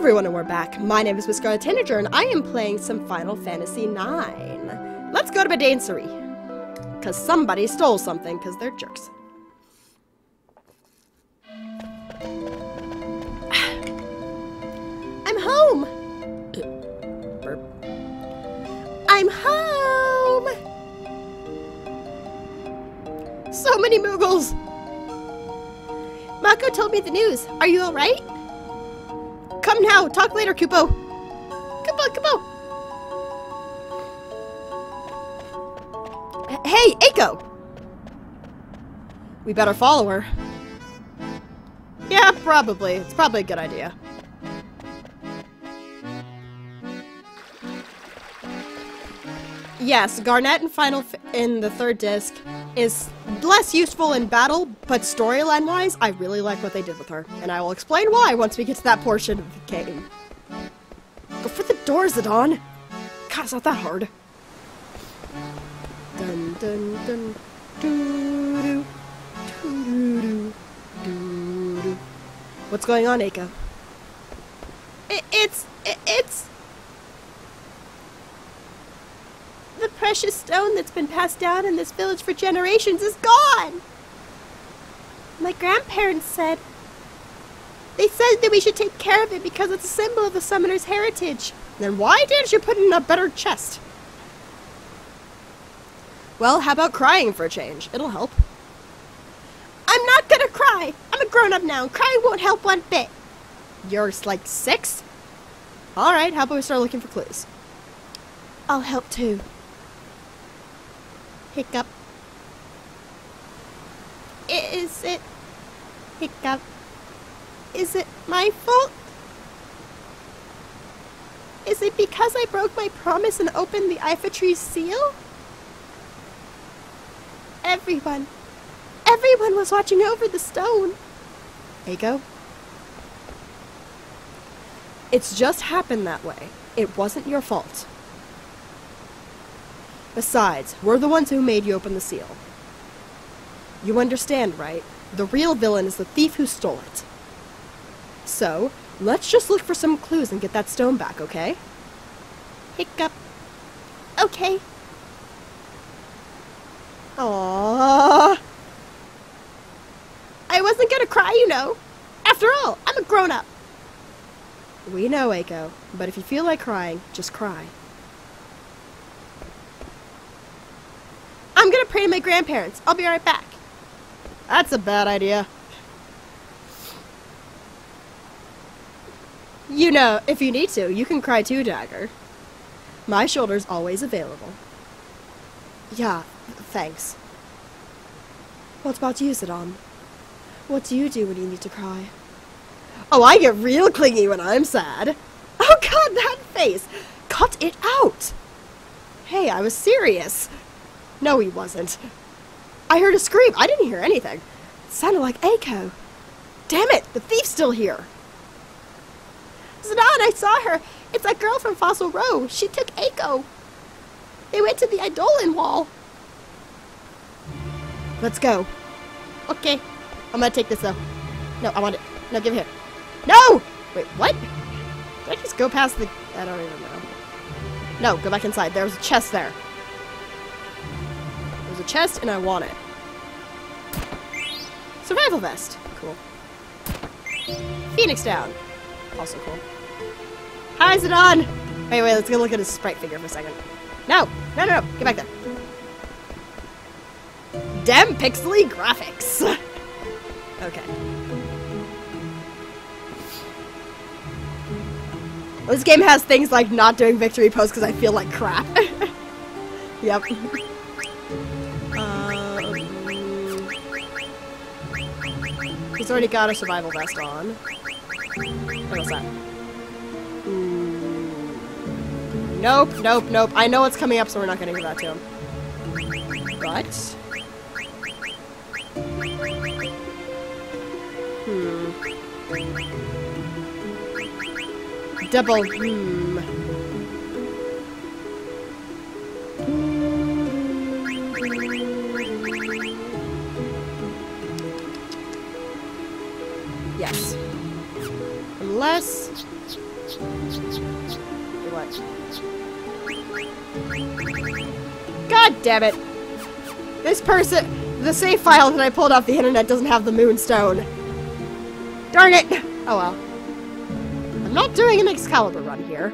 everyone, and we're back. My name is Miss Scarlet Tanager, and I am playing some Final Fantasy IX. Let's go to Madain Sari. Because somebody stole something, because they're jerks. I'm home! Burp. I'm home! So many Moogles! Mako told me the news. Are you alright? Come now. Talk later, Kupo. Kupo, Kupo. Hey, Eiko! We better follow her. Yeah, probably. It's probably a good idea. Yes, Garnet in Final in the third disc is less useful in battle, but storyline-wise, I really like what they did with her, and I will explain why once we get to that portion of the game. Go for the door, Zidane! God, it's not that hard. Dun dun dun doo doo doo doo doo. What's going on, Eiko? It, it's it, it's the precious stone that's been passed down in this village for generations is gone. My grandparents said they said that we should take care of it because it's a symbol of the summoner's heritage. Then why didn't you put it in a better chest? Well, how about crying for a change? It'll help. I'm not gonna cry. I'm a grown up now. Crying won't help one bit. You're like six? Alright, how about we start looking for clues? I'll help too. Hiccup. Is it... Hiccup. Is it my fault? Is it because I broke my promise and opened the Iifa Tree's seal? Everyone. Everyone was watching over the stone. Eiko? It's just happened that way. It wasn't your fault. Besides, we're the ones who made you open the seal. You understand, right? The real villain is the thief who stole it. So, let's just look for some clues and get that stone back, okay? Hiccup. Okay. Aww. I wasn't gonna cry, you know. After all, I'm a grown up. We know, Eiko, but if you feel like crying, just cry. I'm gonna pray to my grandparents. I'll be right back. That's a bad idea. You know, if you need to, you can cry too, Dagger. My shoulder's always available. Yeah, thanks. What about you, Zidane? What do you do when you need to cry? Oh, I get real clingy when I'm sad. Oh god, that face! Cut it out! Hey, I was serious. No, he wasn't. I heard a scream. I didn't hear anything. It sounded like Eiko. Damn it, the thief's still here. Zidane, I saw her. It's that girl from Fossil Roo. She took Eiko. They went to the Eidolon wall. Let's go. Okay. I'm gonna take this though. No, I want it. No, give it here. No! Wait, what? Did I just go past the... I don't even know. No, go back inside. There's a chest there. Chest and I want it. Survival vest. Cool. Phoenix down. Also cool. Hi, Zidane! Wait, wait, let's go look at his sprite figure for a second. No! No, no, no! Get back there. Damn pixely graphics! okay. This game has things like not doing victory pose because I feel like crap. yep. he's already got a survival vest on. What was that? Mm, Nope, nope, nope. I know what's coming up, so we're not gonna give that to him. But... Hmm. Double hmm. God damn it! This person, the save file that I pulled off the internet doesn't have the moonstone. Darn it! Oh well. I'm not doing an Excalibur run here.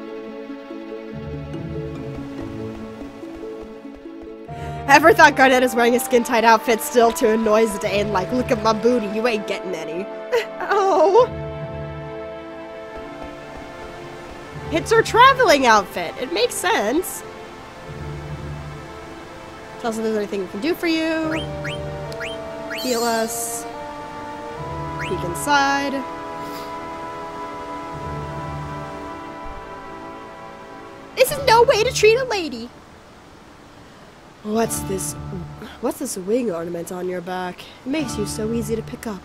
Ever thought Garnet is wearing a skin-tight outfit still to annoy Zidane? Like, look at my booty, you ain't getting any. oh! It's her traveling outfit. It makes sense. Tell us if there's anything we can do for you. Heal us. Peek inside. This is no way to treat a lady. What's this? What's this wing ornament on your back? It makes you so easy to pick up.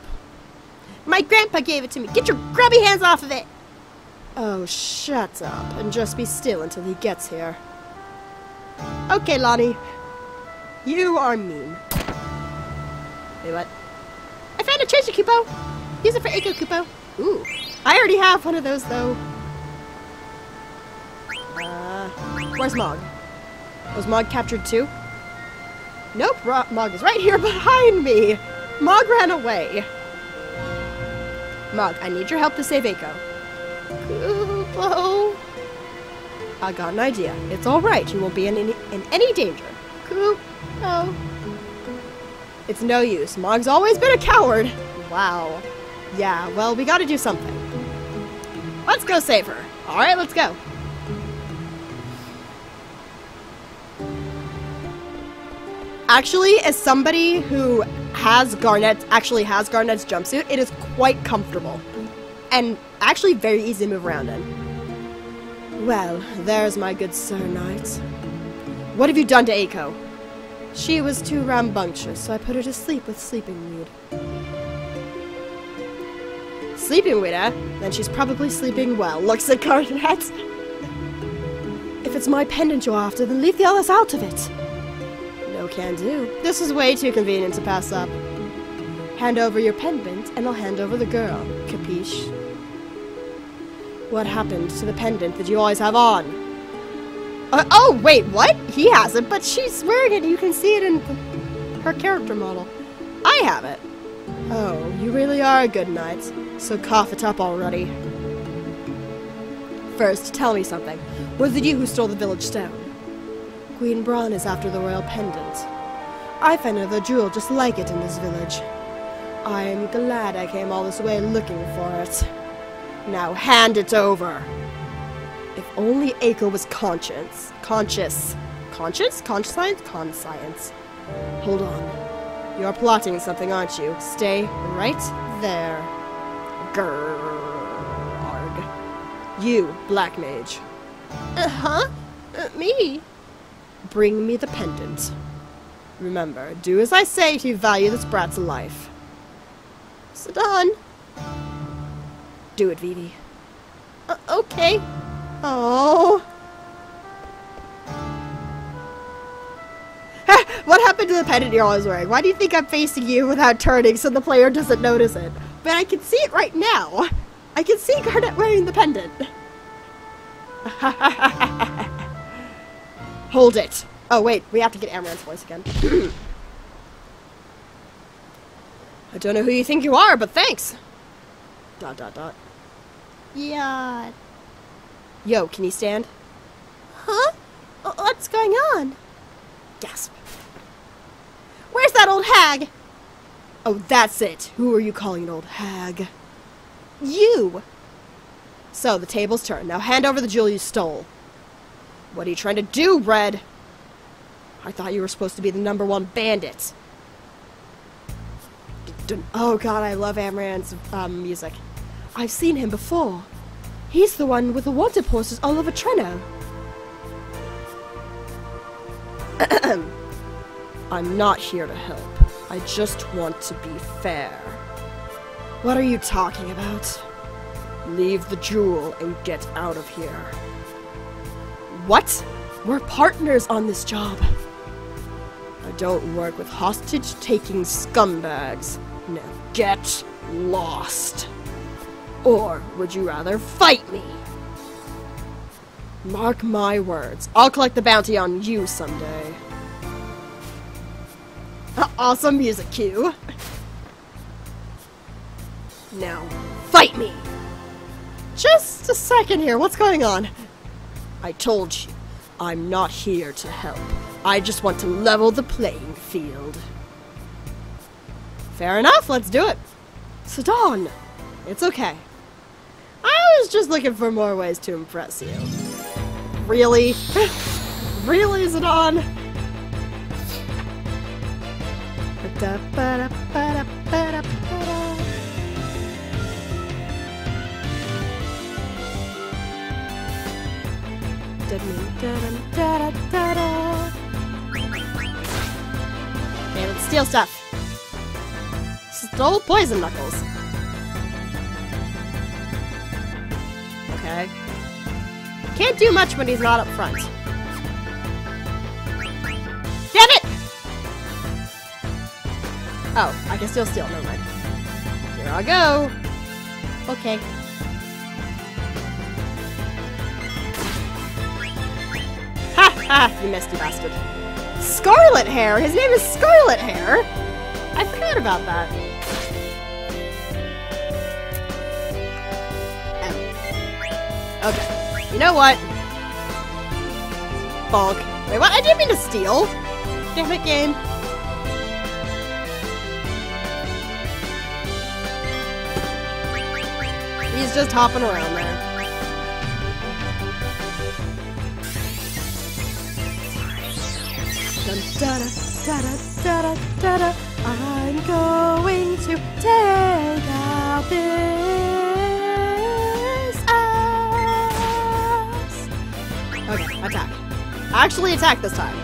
My grandpa gave it to me. Get your grubby hands off of it! Oh, shut up and just be still until he gets here. Okay, Lani. You are mean. Wait, what? I found a treasure Kupo! Use it for Eiko Kupo. Ooh. I already have one of those, though. Uh, where's Mog? Was Mog captured too? Nope, Ro Mog is right here behind me! Mog ran away. Mog, I need your help to save Eiko. Kupo. I got an idea. It's alright, you won't be in any, in any danger. Kupo. It's no use. Mog's always been a coward. Wow. Yeah, well, we gotta do something. Let's go save her. Alright, let's go. Actually, as somebody who has Garnet, actually has Garnet's jumpsuit, it is quite comfortable. And actually very easy to move around in. Well, there's my good Sir Knight. What have you done to Eiko? She was too rambunctious, so I put her to sleep with sleeping weed. Sleeping weed, eh? Then she's probably sleeping well. Looks at Garnet. if it's my pendant you're after, then leave the others out of it. No can do. This is way too convenient to pass up. Hand over your pendant, and I'll hand over the girl. Capiche? What happened to the pendant that you always have on? Uh, oh, wait, what? He has it, but she's wearing it. You can see it in her character model. I have it. Oh, you really are a good knight. So cough it up already. First, tell me something. Was it you who stole the village stone? Queen Brahne is after the royal pendant. I found another jewel just like it in this village. I am glad I came all this way looking for it. Now hand it over. If only Eiko was conscious. Conscious. Conscious? Conscience? Conscience. Hold on. You're plotting something, aren't you? Stay right there. Grrrg. You, Black Mage. Uh-huh? Uh, me? Bring me the pendant. Remember, do as I say if you value this brat's life. Zidane. Do it, Vivi. Uh, okay. Oh. what happened to the pendant you're always wearing? Why do you think I'm facing you without turning so the player doesn't notice it? But I can see it right now. I can see Garnet wearing the pendant. Hold it. Oh, wait. We have to get Amarant's voice again. I don't know who you think you are, but thanks. Dot, dot, dot. Yeah. Yo, can you stand? Huh? What's going on? Gasp. Where's that old hag? Oh, that's it. Who are you calling an old hag? You! So, the tables turn. Now hand over the jewel you stole. What are you trying to do, Red? I thought you were supposed to be the number one bandit. Oh god, I love Amarant's um, music. I've seen him before. He's the one with the wanted posters all over Treno. I'm not here to help. I just want to be fair. What are you talking about? Leave the jewel and get out of here. What? We're partners on this job. I don't work with hostage-taking scumbags. Now get lost. Or would you rather fight me? Mark my words. I'll collect the bounty on you someday. Awesome music cue. Now, fight me! Just a second here, what's going on? I told you, I'm not here to help. I just want to level the playing field. Fair enough, let's do it. Zidane, it's okay. I was just looking for more ways to impress you. Really? really, Zidane? Man, it's steal stuff. Stole poison knuckles. Can't do much when he's not up front. Damn it! Oh, I can still steal. Never mind. Here I go. Okay. Ha ha! You missed, you bastard. Scarlet Hair! His name is Scarlet Hair! I forgot about that. Oh. Okay. You know what? Bulk. Wait, what? I didn't mean to steal! Damn it, game. He's just hopping around there. Dun, da, da, da, da, da, da, da. I'm going to take out this attack. Actually attack this time.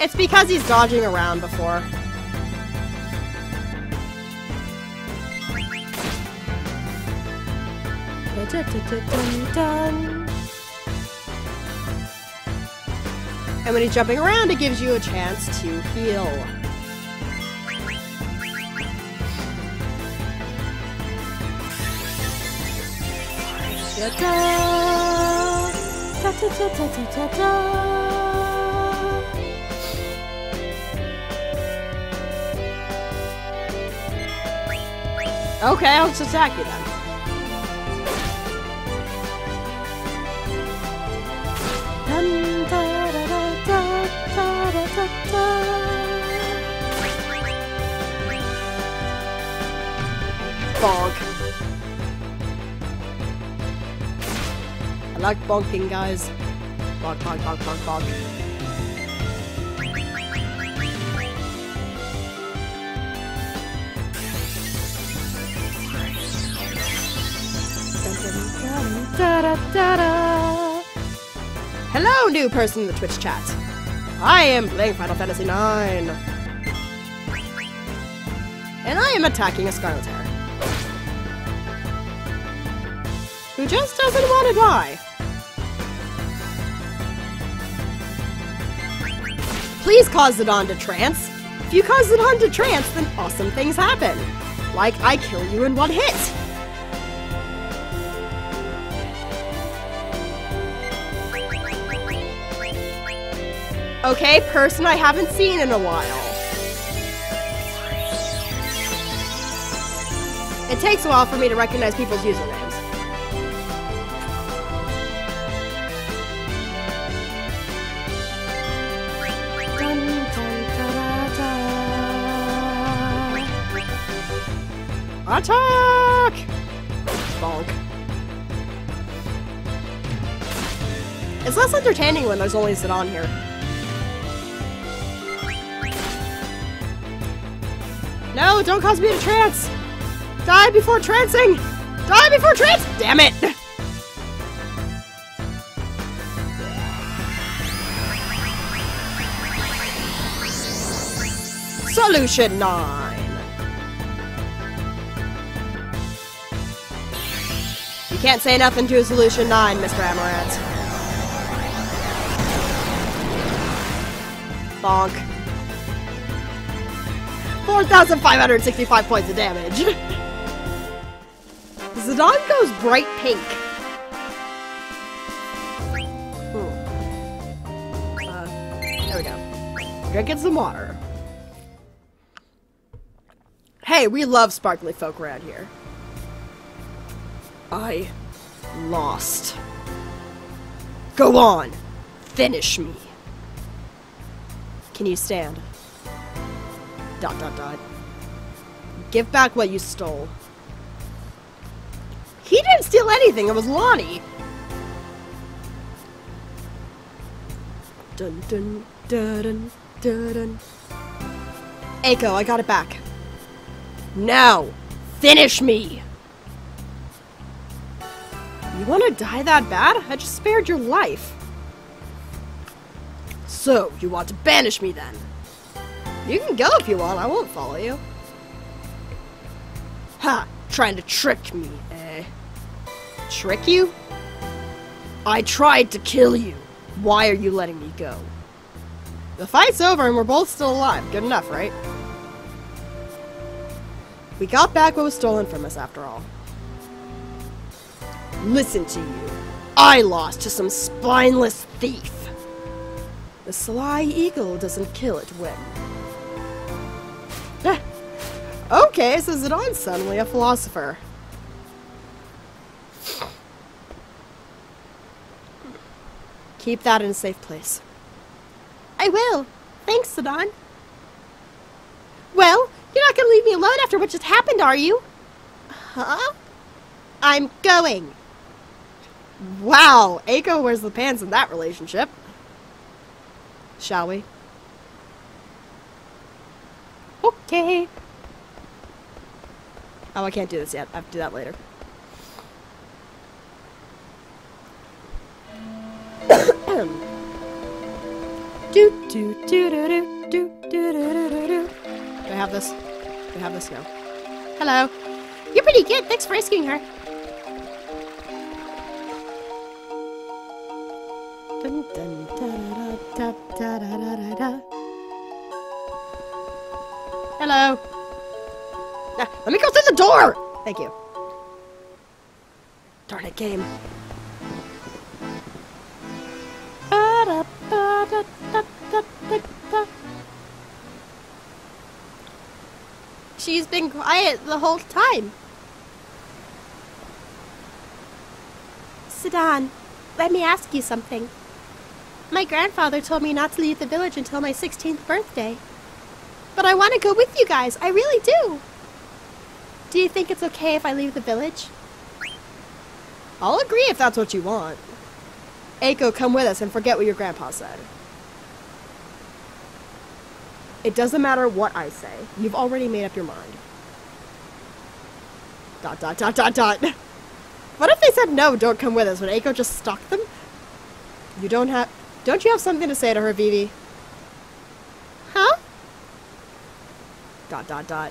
It's because he's dodging around before. And when he's jumping around, it gives you a chance to heal ta ta ta ta ta ta. Okay, I'll just attack you then. Fog. Like bonking, guys. Bonk, bonk, bonk, bonk, bonk. Da, da, da. Hello, new person in the Twitch chat. I am playing Final Fantasy IX. And I am attacking a Scarlet. Who just doesn't want to die. Please cause it on to trance. If you cause it on to trance, then awesome things happen. Like I kill you in one hit. Okay, person I haven't seen in a while. It takes a while for me to recognize people's usernames. Attack! Bonk. It's less entertaining when there's only Zidane here. No, don't cause me to trance! Die before trancing! Die before trance! Damn it! Solution 9. Can't say nothing to Solution 9, Mr. Amarant. Bonk. 4,565 points of damage. Zidane goes bright pink. Hmm. Uh, there we go. Drink some water. Hey, we love sparkly folk around here. I lost. Go on. Finish me. Can you stand? Dot dot dot. Give back what you stole. He didn't steal anything, it was Lani. Dun dun dun dun dun. Eiko, I got it back. Now, finish me! You want to die that bad? I just spared your life. So, you want to banish me then? You can go if you want, I won't follow you. Ha! Trying to trick me, eh? Trick you? I tried to kill you. Why are you letting me go? The fight's over and we're both still alive. Good enough, right? We got back what was stolen from us after all. Listen to you. I lost to some spineless thief. The sly eagle doesn't kill it. Eh. okay, so Zidane suddenly a philosopher. Keep that in a safe place. I will. Thanks, Zidane. Well, you're not going to leave me alone after what just happened, are you? Huh? I'm going. Wow, Eiko wears the pants in that relationship. Shall we? Okay. Oh, I can't do this yet. I have to do that later. do do do do do do do do do do do. I have this? Do I have this? No. Hello. You're pretty good. Thanks for rescuing her. Door. Thank you. Darn it, game. She's been quiet the whole time. Zidane, let me ask you something. My grandfather told me not to leave the village until my 16th birthday. But I want to go with you guys. I really do. Do you think it's okay if I leave the village? I'll agree if that's what you want. Eiko, come with us and forget what your grandpa said. It doesn't matter what I say. You've already made up your mind. Dot dot dot dot dot. What if they said no, don't come with us? Would Eiko just stalk them? You don't have... Don't you have something to say to her, Vivi? Huh? Dot dot dot.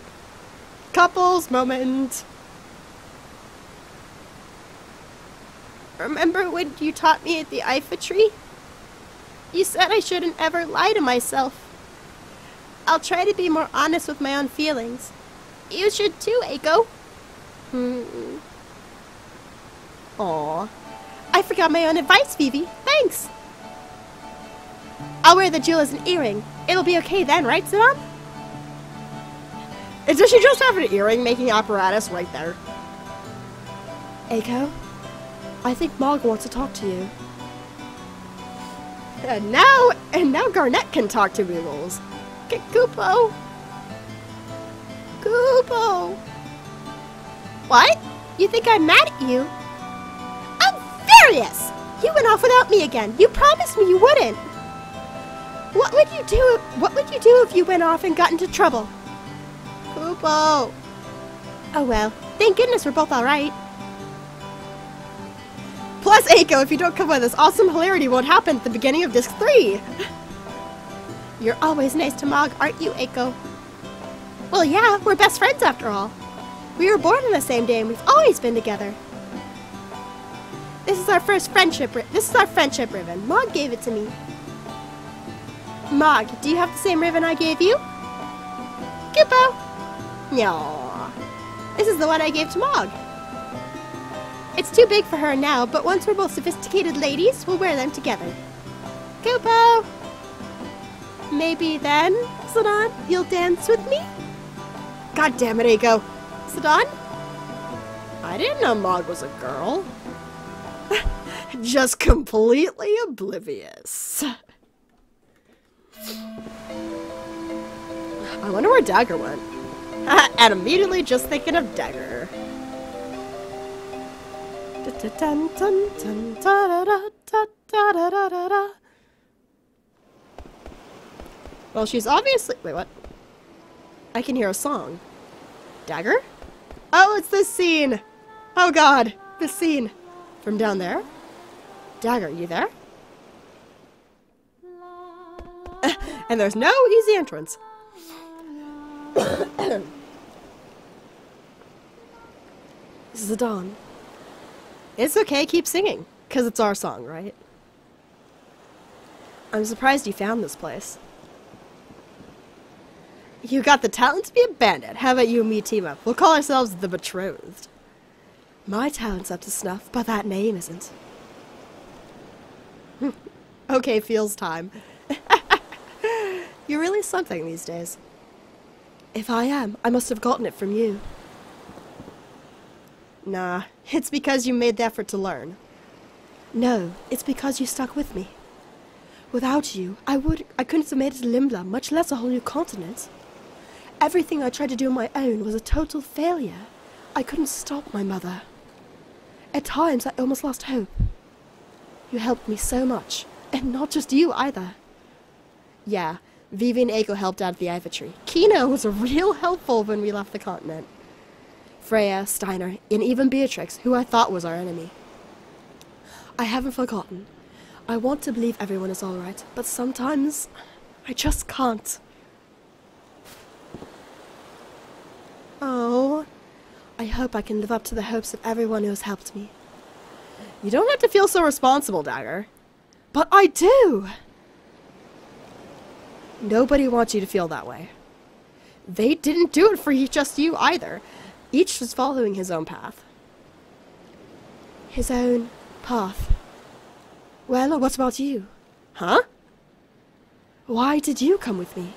Couples moment. Remember when you taught me at the Iifa tree? You said I shouldn't ever lie to myself. I'll try to be more honest with my own feelings. You should too, Eiko. Hmm. Aw. I forgot my own advice, Vivi. Thanks. I'll wear the jewel as an earring. It'll be okay then, right, Zidane? Does she just have an earring making apparatus right there? Eiko, I think Mog wants to talk to you. And now, and now Garnet can talk to Weevils. K Kupo. Kupo. What? You think I'm mad at you? I'm furious! You went off without me again. You promised me you wouldn't. What would you do? What would you do if you went off and got into trouble? Kupo. Oh well. Thank goodness we're both all right. Plus, Eiko, if you don't come with us, awesome hilarity won't happen at the beginning of Disc 3. You're always nice to Mog, aren't you, Eiko? Well, yeah, we're best friends after all. We were born on the same day and we've always been together. This is our first friendship. This is our friendship ribbon. Mog gave it to me. Mog, do you have the same ribbon I gave you? Kupo. No. This is the one I gave to Mog. It's too big for her now, but once we're both sophisticated ladies, we'll wear them together. Kupo. Maybe then, Zidane, you'll dance with me? God damn it, Eiko. Zidane? I didn't know Mog was a girl. Just completely oblivious. I wonder where Dagger went. and immediately just thinking of Dagger. Well, she's obviously- wait, what? I can hear a song. Dagger? Oh, it's this scene! Oh god, this scene. From down there? Dagger, you there? and there's no easy entrance. This is the dawn. It's okay, keep singing. Because it's our song, right? I'm surprised you found this place. You got the talent to be a bandit. How about you and me team up? We'll call ourselves the Betrothed. My talent's up to snuff, but that name isn't. okay, feels time. You're really something these days. If I am, I must have gotten it from you. Nah, it's because you made the effort to learn. No, it's because you stuck with me. Without you, I would I couldn't have made it to Lindblum, much less a whole new continent. Everything I tried to do on my own was a total failure. I couldn't stop my mother. At times, I almost lost hope. You helped me so much, and not just you either. Yeah, Vivi and Eiko helped out at the Iifa Tree. Quina was real helpful when we left the continent. Freya, Steiner, and even Beatrix, who I thought was our enemy. I haven't forgotten. I want to believe everyone is alright, but sometimes I just can't. Oh, I hope I can live up to the hopes of everyone who has helped me. You don't have to feel so responsible, Dagger. But I do! Nobody wants you to feel that way. They didn't do it for just you either. Each was following his own path. His own path. Well, what about you? Huh? Why did you come with me?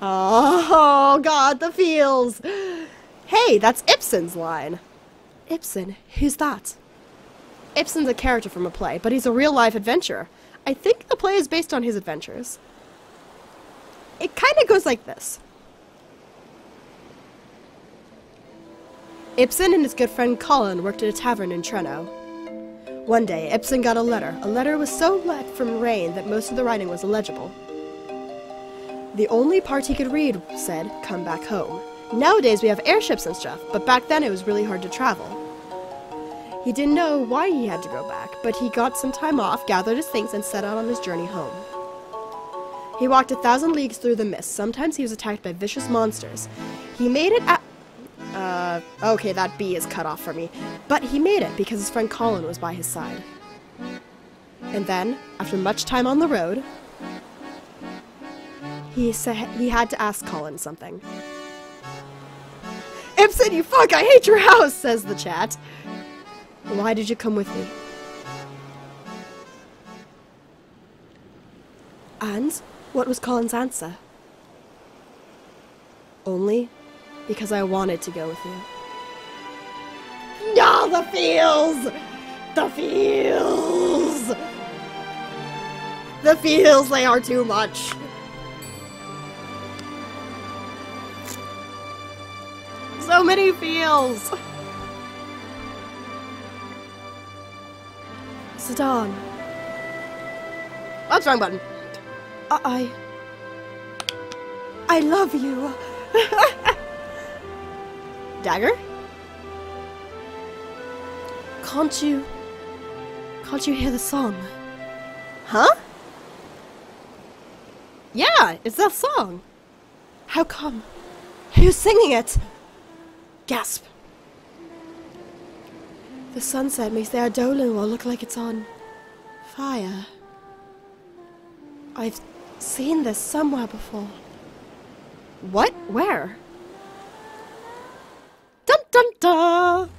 Oh, God, the feels! Hey, that's Ibsen's line. Ibsen? Who's that? Ibsen's a character from a play, but he's a real-life adventurer. I think the play is based on his adventures. It kind of goes like this. Ibsen and his good friend Colin worked at a tavern in Treno. One day, Ibsen got a letter. A letter was so wet from rain that most of the writing was illegible. The only part he could read said, come back home. Nowadays we have airships and stuff, but back then it was really hard to travel. He didn't know why he had to go back, but he got some time off, gathered his things, and set out on his journey home. He walked a thousand leagues through the mist. Sometimes he was attacked by vicious monsters. He made it at. Uh, okay, that B is cut off for me. But he made it because his friend Colin was by his side. And then, after much time on the road, he said he had to ask Colin something. Ibsen, you fuck, I hate your house, says the chat. Why did you come with me? And what was Colin's answer? Only because I wanted to go with you. No, the feels! The feels! The feels, they are too much. So many feels! Zidane. Oops, wrong button. I... I love you. Dagger? Can't you... Can't you hear the song? Huh? Yeah, it's that song. How come? Who's singing it? Gasp. The sunset makes the Eidolon wall look like it's on fire. I've seen this somewhere before. What? Where? Dun dun dun!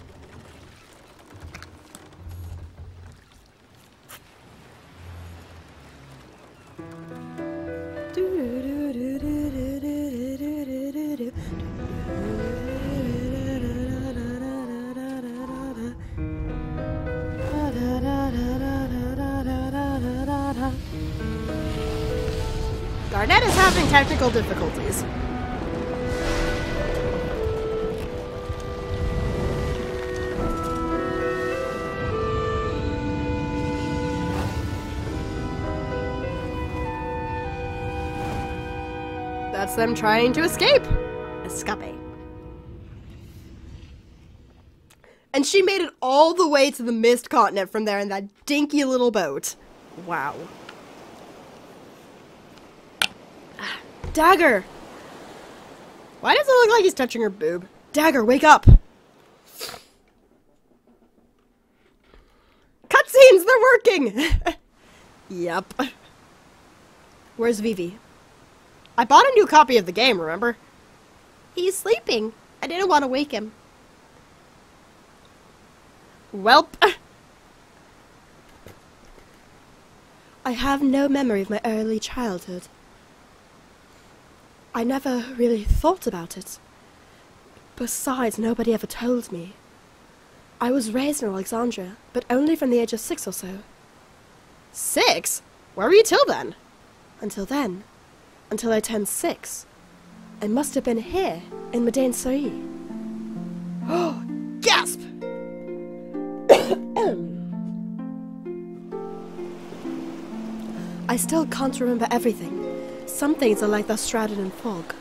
Our net is having technical difficulties. That's them trying to escape. Escape. And she made it all the way to the Mist Continent from there in that dinky little boat. Wow. Dagger! Why does it look like he's touching her boob? Dagger, wake up! Cutscenes, they're working! yep. Where's Vivi? I bought a new copy of the game, remember? He's sleeping. I didn't want to wake him. Welp. I have no memory of my early childhood. I never really thought about it. Besides, nobody ever told me. I was raised in Alexandria, but only from the age of six or so. Six? Where were you till then? Until then, until I turned six. I must have been here, in Madain Sari. Oh, gasp! I still can't remember everything. Some things are like they're shrouded in fog.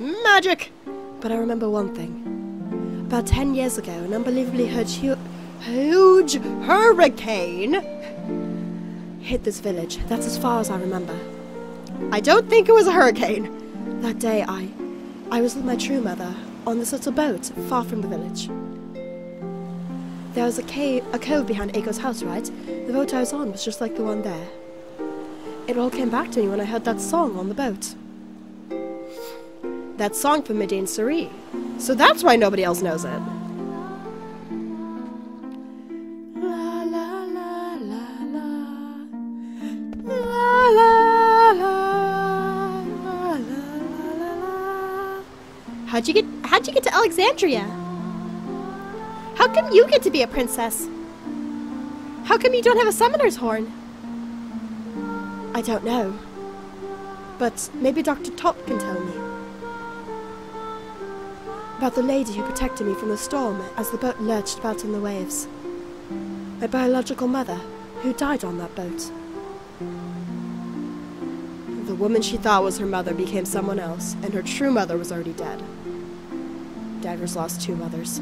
Magic! But I remember one thing. About ten years ago, an unbelievably huge, huge Hurricane? hit this village. That's as far as I remember. I don't think it was a hurricane. That day, I, I was with my true mother on this little boat far from the village. There was a cave, a cove behind Eiko's house, right? The boat I was on was just like the one there. It all came back to me when I heard that song on the boat. That song from Madain Sari. So that's why nobody else knows it. How'd you get how'd you get to Alexandria? How come you get to be a princess? How come you don't have a summoner's horn? I don't know. But maybe Dr. Tot can tell me. About the lady who protected me from the storm as the boat lurched about in the waves. My biological mother, who died on that boat. The woman she thought was her mother became someone else, and her true mother was already dead. Dagger's lost two mothers.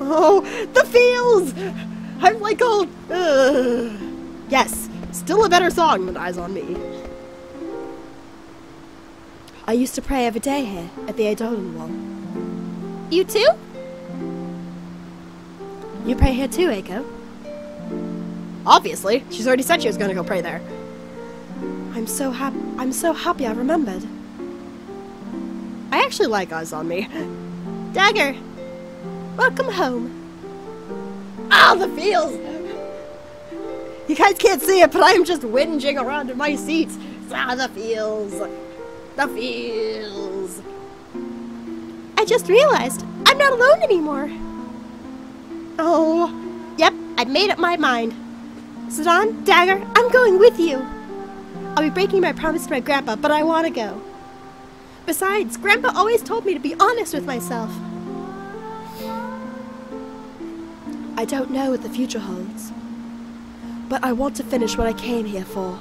Oh, the fields! I'm like all. Ugh. Yes, still a better song than Eyes on Me. I used to pray every day here at the Eidolon Wall. You too? You pray here too, Eiko? Obviously, she's already said she was gonna go pray there. I'm so happy. I'm so happy I remembered. I actually like Eyes on Me. Dagger. Welcome home. Ah, the feels! You guys can't see it, but I'm just whinging around in my seat. Ah, the feels. The feels. I just realized I'm not alone anymore. Oh, Yep, I've made up my mind. Zidane, Dagger, I'm going with you. I'll be breaking my promise to my grandpa, but I want to go. Besides, grandpa always told me to be honest with myself. I don't know what the future holds. But I want to finish what I came here for.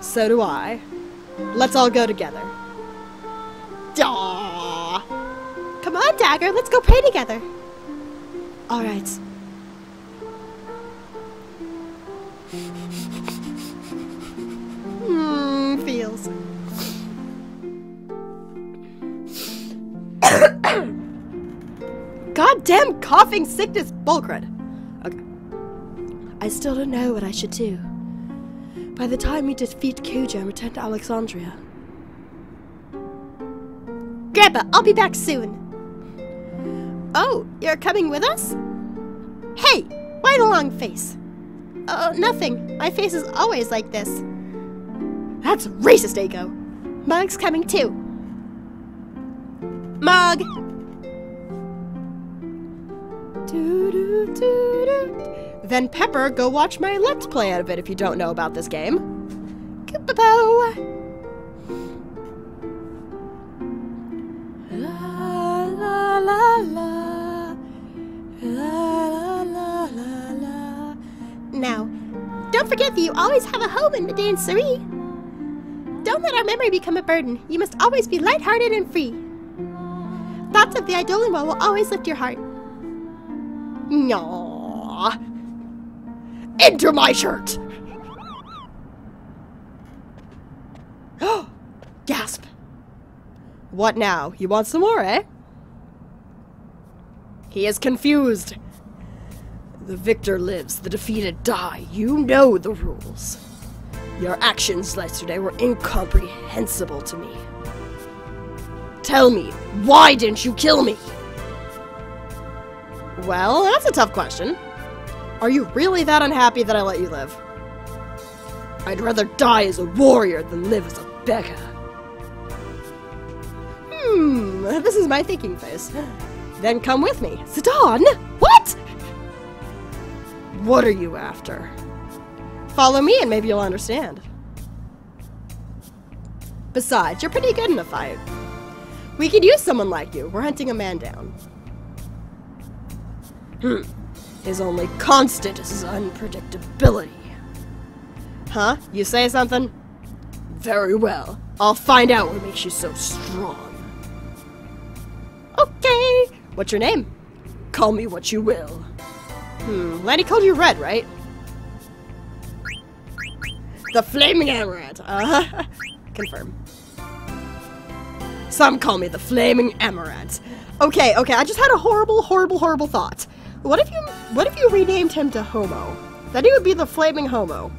so do I. Let's all go together. Daw. Come on, Dagger, let's go pray together. Alright. Hmm, feels. Goddamn coughing sickness bullcrud. I still don't know what I should do. By the time we defeat Kuja and return to Alexandria, Grandpa, I'll be back soon. Oh, you're coming with us? Hey, why the long face? Oh, nothing. My face is always like this. That's racist, Eiko. Mog's coming too. Mug! Then Pepper, go watch my Let's Play out of it if you don't know about this game. Now, don't forget that you always have a home in the dancery. Don't let our memory become a burden. You must always be lighthearted and free. Thoughts of the Idolima will always lift your heart. Nyaww. Into my shirt! Gasp! What now? You want some more, eh? He is confused. The victor lives, the defeated die. You know the rules. Your actions yesterday were incomprehensible to me. Tell me, why didn't you kill me? Well, that's a tough question. Are you really that unhappy that I let you live? I'd rather die as a warrior than live as a beggar. Hmm, this is my thinking face. Then come with me. Zidane! What? What are you after? Follow me and maybe you'll understand. Besides, you're pretty good in a fight. We could use someone like you. We're hunting a man down. Hmm. His only constant is his unpredictability. Huh? You say something? Very well. I'll find out what makes you so strong. Okay. What's your name? Call me what you will. Hmm. Lani called you Red, right? The Flaming Amaranth. Uh-huh. Confirm. Some call me the Flaming Amaranth. Okay, okay, I just had a horrible, horrible, horrible thought. What if you what if you renamed him to Homo? Then he would be the Flaming Homo.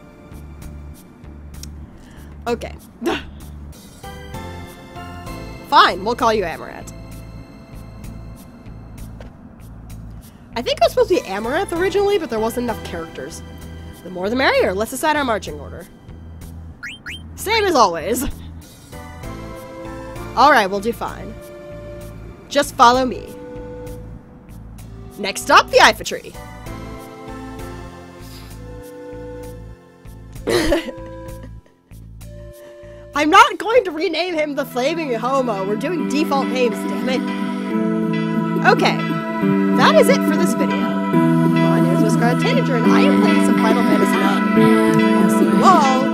Okay. Fine, we'll call you Amaranth. I think it was supposed to be Amaranth originally, but there wasn't enough characters. The more the merrier. Let's decide our marching order. Same as always. Alright, we'll do fine. Just follow me. Next up, the Iifa tree. I'm not going to rename him the Flaming Homo. We're doing default names, damn it. Okay, that is it for this video. My name is Scarlet Tanager, and I am playing some Final Fantasy IX. See you all